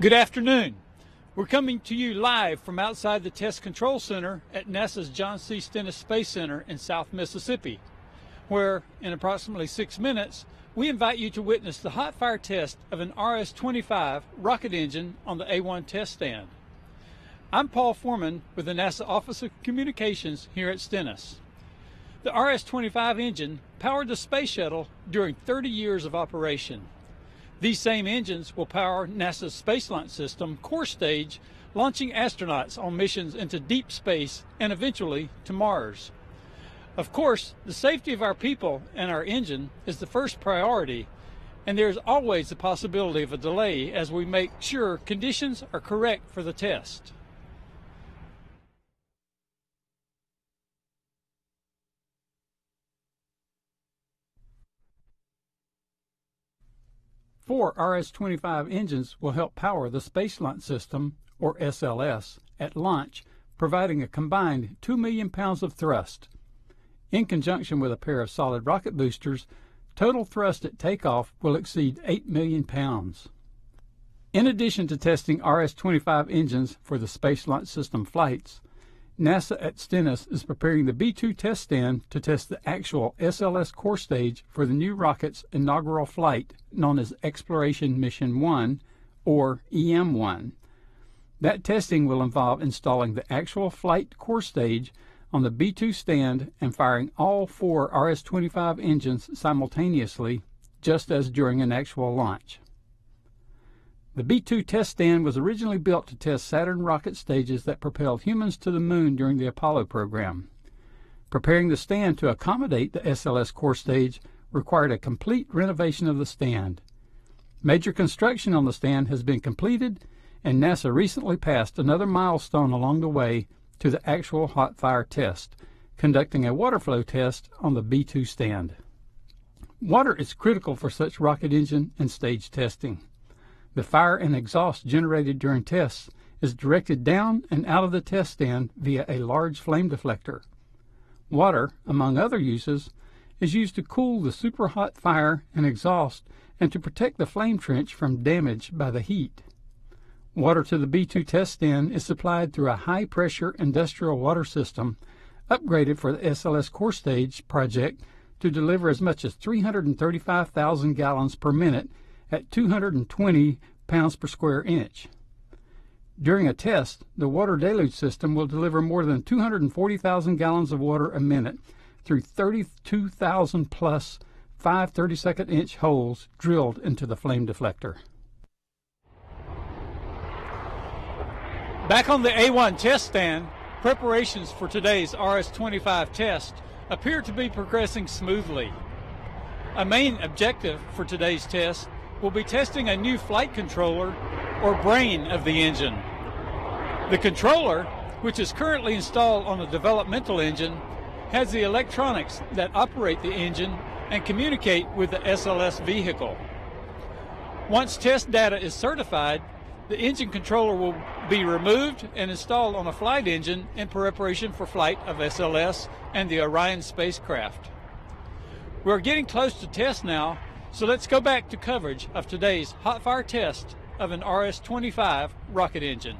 Good afternoon. We're coming to you live from outside the Test Control Center at NASA's John C. Stennis Space Center in South Mississippi, where, in approximately six minutes, we invite you to witness the hot fire test of an RS-25 rocket engine on the A-1 test stand. I'm Paul Foerman with the NASA Office of Communications here at Stennis. The RS-25 engine powered the space shuttle during 30 years of operation. These same engines will power NASA's Space Launch System core stage, launching astronauts on missions into deep space and eventually to Mars. Of course, the safety of our people and our engine is the first priority, and there's always the possibility of a delay as we make sure conditions are correct for the test. Four RS-25 engines will help power the Space Launch System, or SLS, at launch, providing a combined 2 million pounds of thrust. In conjunction with a pair of solid rocket boosters, total thrust at takeoff will exceed 8 million pounds. In addition to testing RS-25 engines for the Space Launch System flights, NASA at Stennis is preparing the B-2 test stand to test the actual SLS core stage for the new rocket's inaugural flight known as Exploration Mission 1, or EM-1. That testing will involve installing the actual flight core stage on the B-2 stand and firing all four RS-25 engines simultaneously, just as during an actual launch. The B-2 test stand was originally built to test Saturn rocket stages that propelled humans to the moon during the Apollo program. Preparing the stand to accommodate the SLS core stage required a complete renovation of the stand. Major construction on the stand has been completed, and NASA recently passed another milestone along the way to the actual hot fire test, conducting a water flow test on the B-2 stand. Water is critical for such rocket engine and stage testing. The fire and exhaust generated during tests is directed down and out of the test stand via a large flame deflector. Water, among other uses, is used to cool the super hot fire and exhaust and to protect the flame trench from damage by the heat. Water to the B-2 test stand is supplied through a high-pressure industrial water system upgraded for the SLS core stage project to deliver as much as 335,000 gallons per minute at 220 pounds per square inch. During a test, the water deluge system will deliver more than 240,000 gallons of water a minute through 32,000 plus five 32nd inch holes drilled into the flame deflector. Back on the A1 test stand, preparations for today's RS-25 test appear to be progressing smoothly. A main objective for today's test will be testing a new flight controller or brain of the engine. The controller, which is currently installed on the developmental engine, has the electronics that operate the engine and communicate with the SLS vehicle. Once test data is certified, the engine controller will be removed and installed on a flight engine in preparation for flight of SLS and the Orion spacecraft. We're getting close to test now, so let's go back to coverage of today's hot fire test of an RS-25 rocket engine.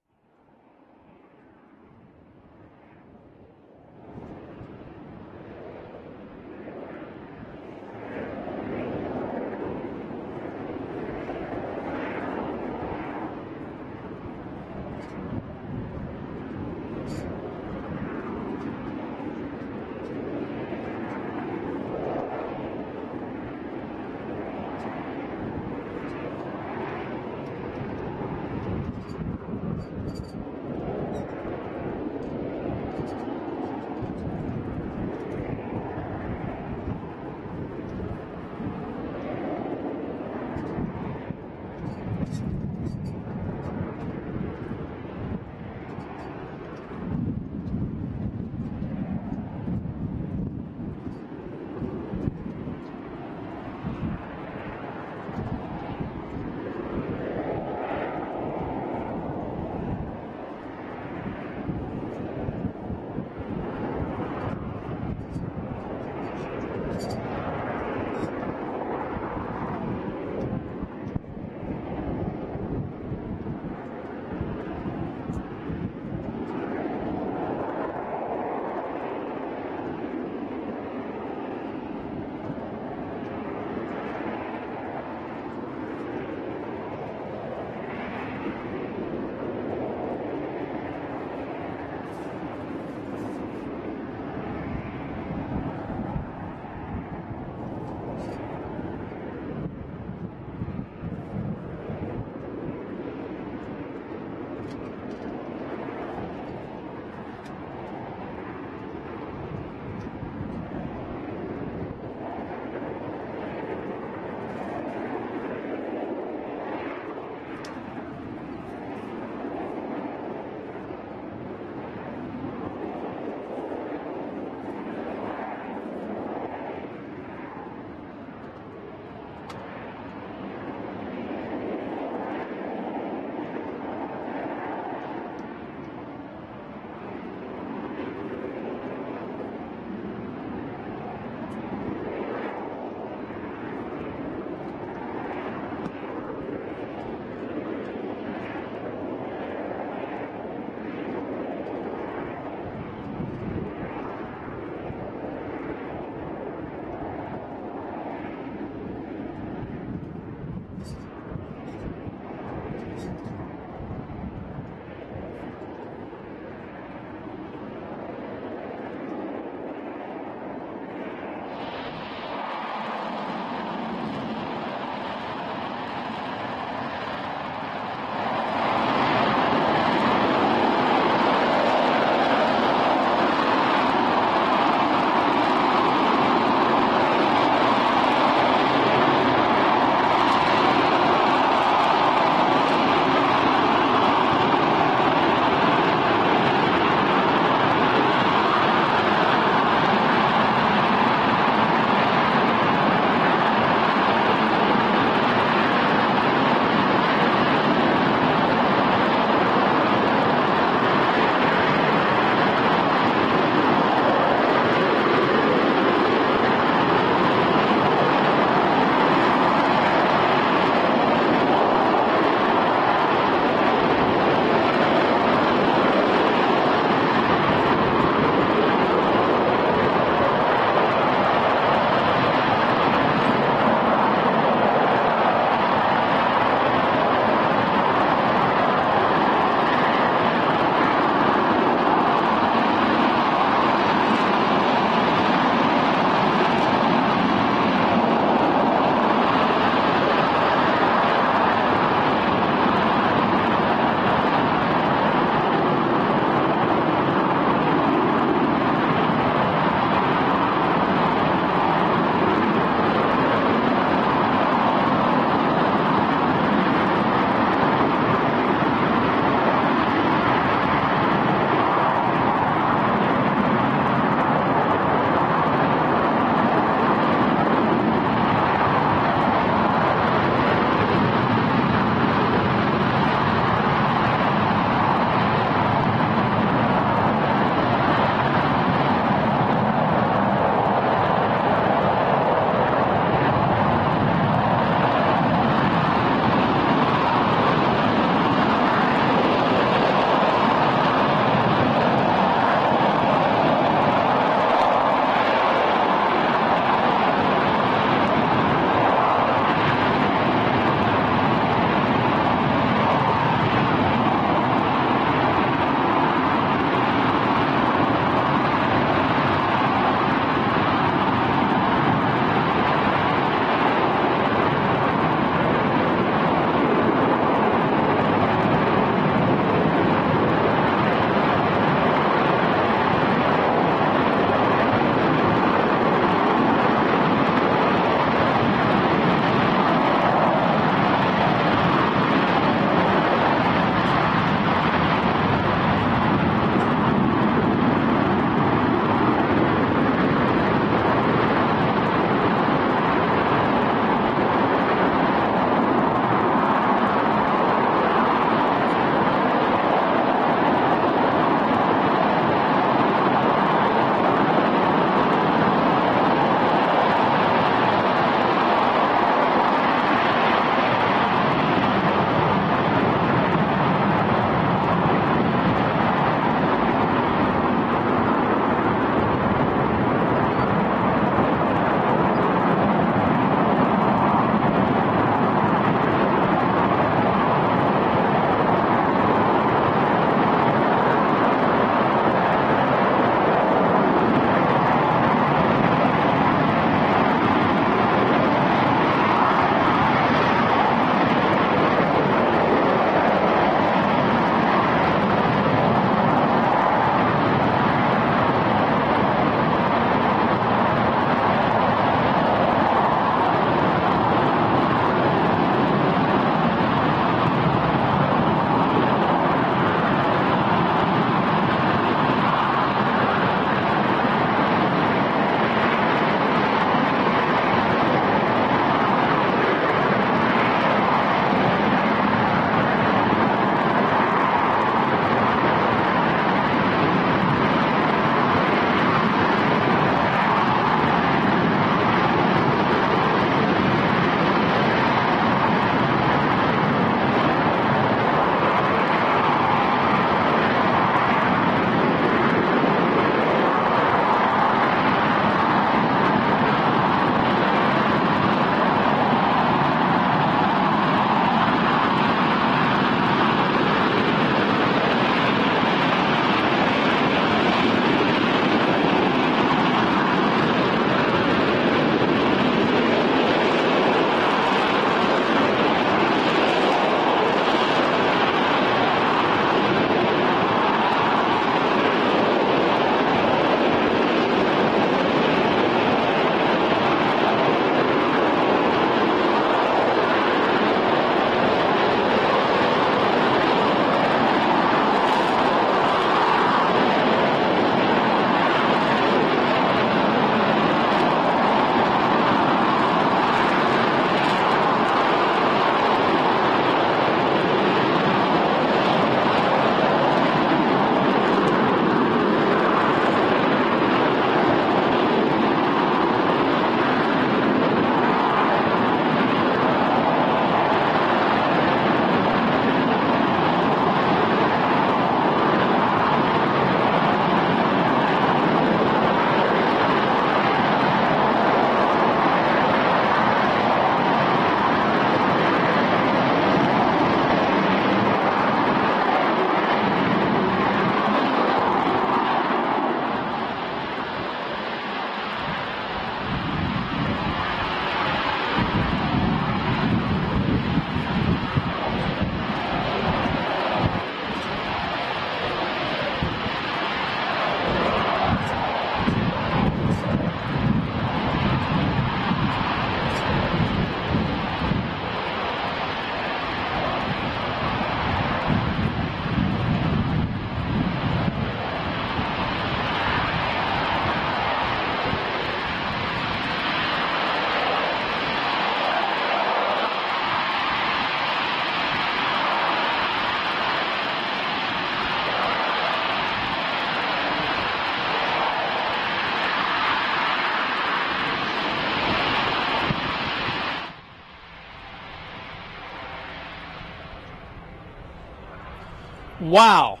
Wow!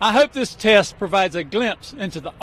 I hope this test provides a glimpse into the